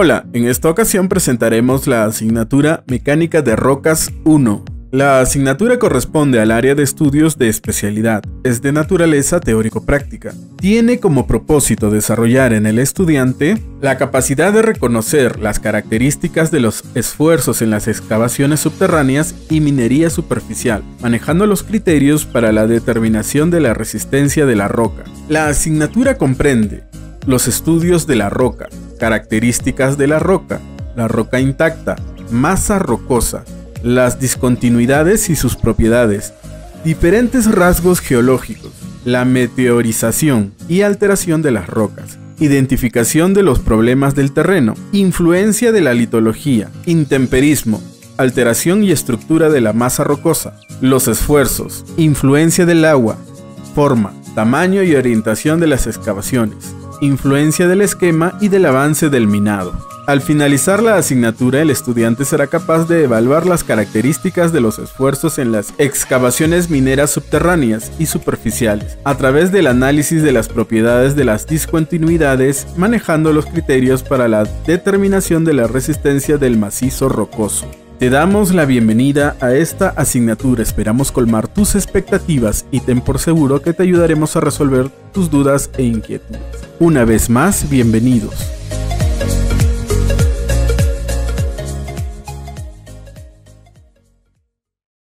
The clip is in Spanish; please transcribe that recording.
Hola, en esta ocasión presentaremos la asignatura Mecánica de Rocas 1. La asignatura corresponde al área de estudios de especialidad, es de naturaleza teórico-práctica. Tiene como propósito desarrollar en el estudiante la capacidad de reconocer las características de los esfuerzos en las excavaciones subterráneas y minería superficial, manejando los criterios para la determinación de la resistencia de la roca. La asignatura comprende los estudios de la roca, características de la roca, la roca intacta, masa rocosa, las discontinuidades y sus propiedades, diferentes rasgos geológicos, la meteorización y alteración de las rocas, identificación de los problemas del terreno, influencia de la litología, intemperismo, alteración y estructura de la masa rocosa, los esfuerzos, influencia del agua, forma, tamaño y orientación de las excavaciones, influencia del esquema y del avance del minado. Al finalizar la asignatura, el estudiante será capaz de evaluar las características de los esfuerzos en las excavaciones mineras subterráneas y superficiales, a través del análisis de las propiedades de las discontinuidades, manejando los criterios para la determinación de la resistencia del macizo rocoso. Te damos la bienvenida a esta asignatura, esperamos colmar tus expectativas y ten por seguro que te ayudaremos a resolver tus dudas e inquietudes. Una vez más, bienvenidos.